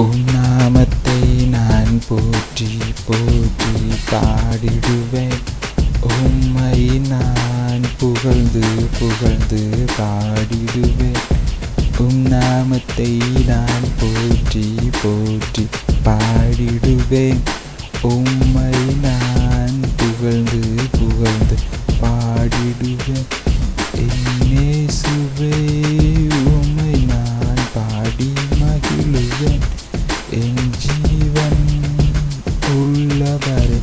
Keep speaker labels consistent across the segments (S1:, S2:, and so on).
S1: உன் நாமத்தை நான் போற்றி போற்றி பாடிடுவேன். உம்மை நான் புகழ்ந்து புகழ்ந்து பாடிடுவேன். உம் நாமத்தை நான் போற்றி போற்றி பாடிடுவேன். உம்மை நான் புகழ்ந்து புகழ்ந்து பாடிடுவேன். என்னே சுவே ஜீவன் உள்ளவரை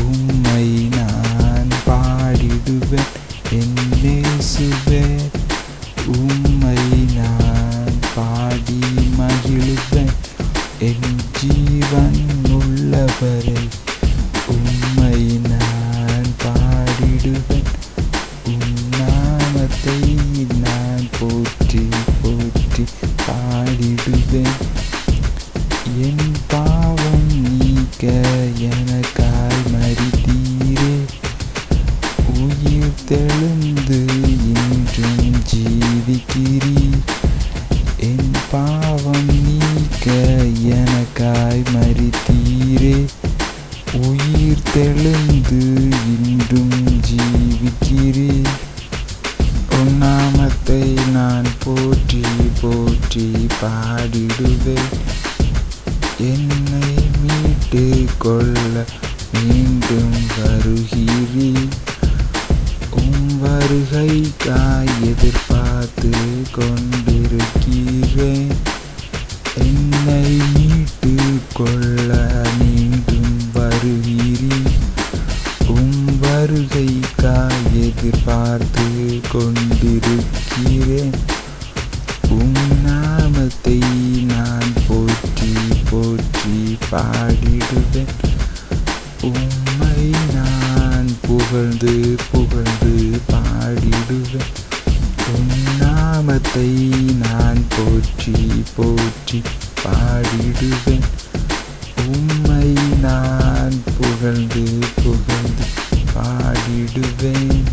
S1: உம்மை நான் பாடிடுவேன் என்னேசுவே உம்மை நான் பாடி மகிழுவேன் என் ஜீவன் உள்ளவரை உம்மை நான் பாடிடுவேன் உம் நான் போற்றி போற்றி பாடிடுவேன் என் பாவம் நீக்க எனக்காய் மறித்தீரே. உயிர் தெழுந்து இன்றும் ஜீவிக்கிறீர். என் பாவம் நீக்க எனக்காய் மறித்தீரே. உயிர் தெழுந்து இன்றும் ஜீவிக்கிறீர். உன் நான் போற்றி போற்றி பாடிடுவேன். என்னை மீட்டு கொள்ள மீண்டும் வருகிறீர். உம் வருகைக்காய் எதிர்பார்த்து கொண்டிருக்கிறேன். என்னை மீட்டு கொள்ள மீண்டும் வருகிறீர். உம் வருகைக்காய் எதிர்பார்த்து கொண்டிருக்கிறேன். நாமத்தை நான் போற்றி போற்றி பாடிடுவேன். உம்மை நான் புகழ்ந்து புகழ்ந்து பாடிடுவேன். உன்னாமத்தை நான் போற்றி போற்றி பாடிடுவேன். உம்மை நான் புகழ்ந்து புகழ்ந்து பாடிடுவேன்.